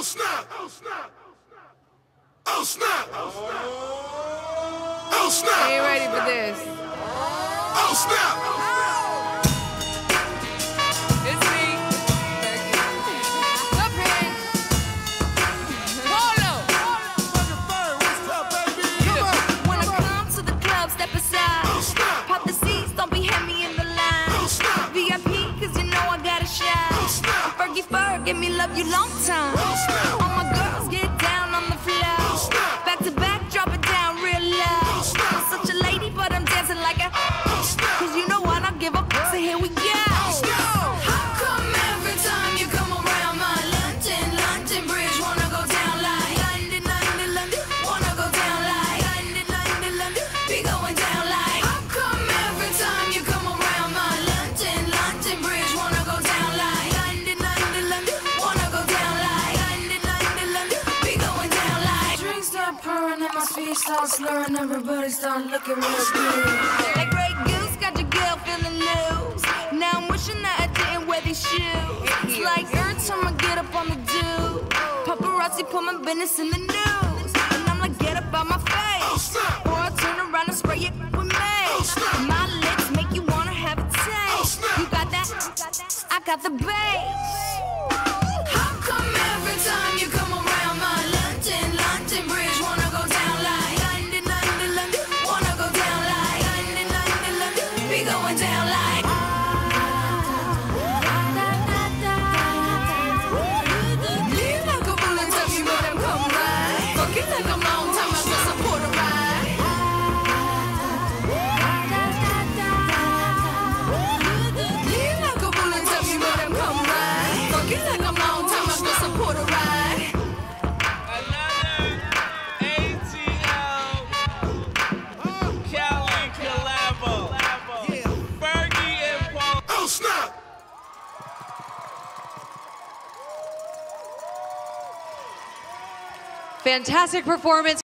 Oh snap! Oh snap! Oh snap! Oh snap! Are you ready for this? Oh snap! Fergie give me love you long time. my speech starts slurring, everybody start looking real good. That Grey Goose got your girl feeling loose. Now I'm wishing that I didn't wear these shoes. It's like every time I get up on the do, paparazzi put my business in the news, and I'm like, get up out my face, or I turn around and spray it with me. My lips make you wanna have a taste. You got that? I got the bass. going down like Fantastic performance.